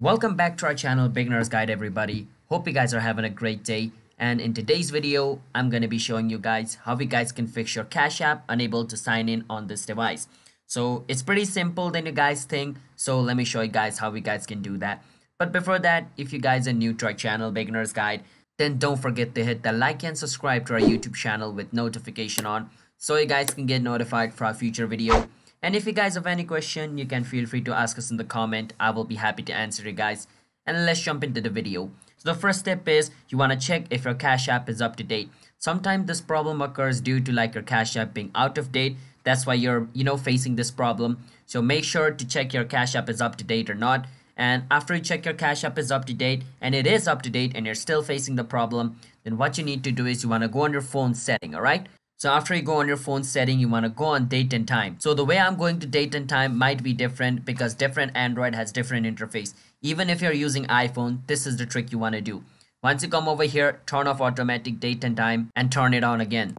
Welcome back to our channel Beginner's Guide everybody. Hope you guys are having a great day and in today's video I'm going to be showing you guys how you guys can fix your Cash App unable to sign in on this device. So it's pretty simple than you guys think so let me show you guys how you guys can do that. But before that if you guys are new to our channel Beginner's Guide then don't forget to hit the like and subscribe to our YouTube channel with notification on so you guys can get notified for our future video and if you guys have any question, you can feel free to ask us in the comment. I will be happy to answer you guys. And let's jump into the video. So the first step is you want to check if your Cash App is up to date. Sometimes this problem occurs due to like your Cash App being out of date. That's why you're, you know, facing this problem. So make sure to check your Cash App is up to date or not. And after you check your Cash App is up to date and it is up to date and you're still facing the problem, then what you need to do is you want to go on your phone setting, all right? So after you go on your phone setting, you want to go on date and time. So the way I'm going to date and time might be different because different Android has different interface. Even if you're using iPhone, this is the trick you want to do. Once you come over here, turn off automatic date and time and turn it on again.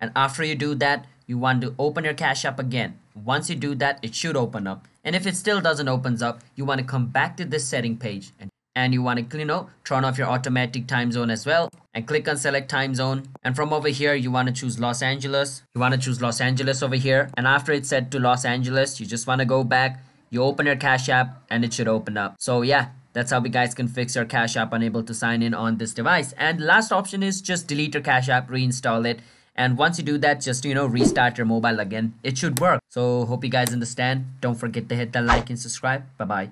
And after you do that, you want to open your Cash App again. Once you do that, it should open up. And if it still doesn't opens up, you want to come back to this setting page and and you want to you know turn off your automatic time zone as well and click on select time zone. And from over here you want to choose Los Angeles. You want to choose Los Angeles over here. And after it's set to Los Angeles you just want to go back. You open your cash app and it should open up. So yeah that's how we guys can fix your cash app unable to sign in on this device. And last option is just delete your cash app reinstall it. And once you do that just you know restart your mobile again. It should work. So hope you guys understand. Don't forget to hit the like and subscribe. Bye bye